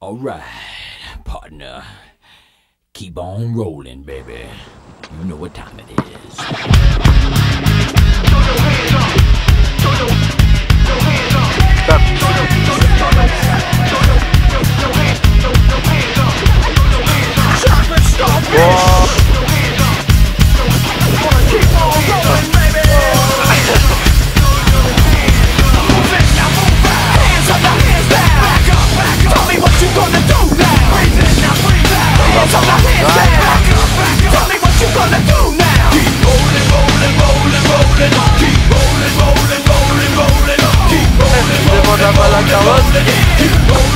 All right, partner. Keep on rolling, baby. You know what time it is. la carotte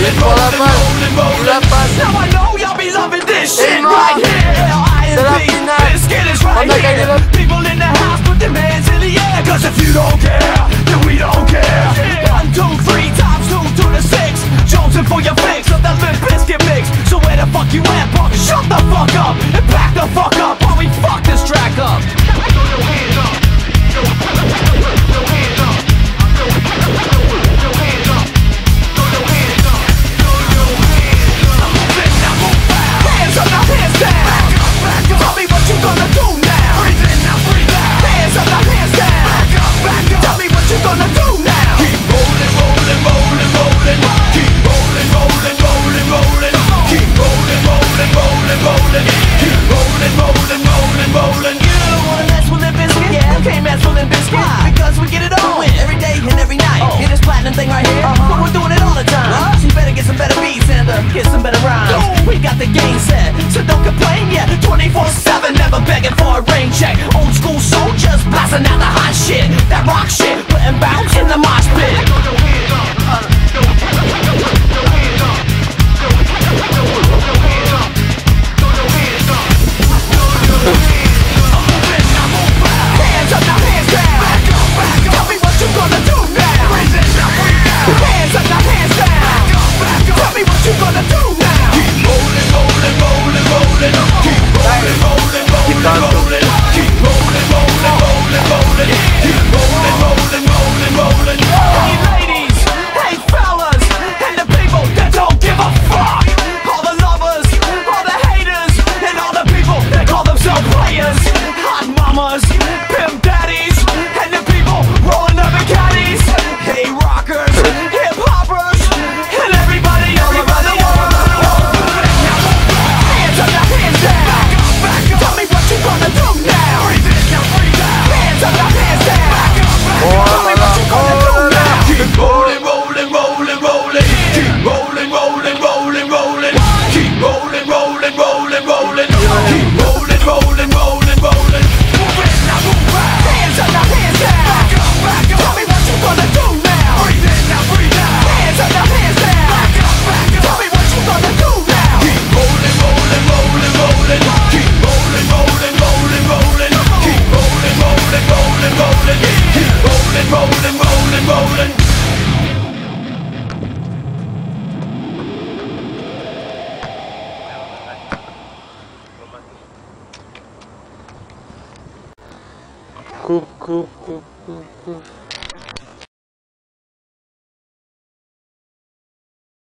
Et pour la masse, la Now I know y'all be loving this shit right here kids some better rhymes. We got the game set, so don't complain yet 24-7, never begging for a rain check. Old school soul rolling, keep rolling, rolling, rolling, rolling. Coop, coop, coop, coop, coop.